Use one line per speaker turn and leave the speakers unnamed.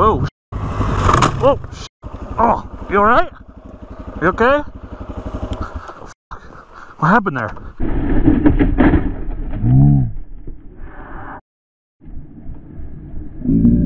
Whoa. Whoa. Oh, you alright? You okay? What happened there? Mm.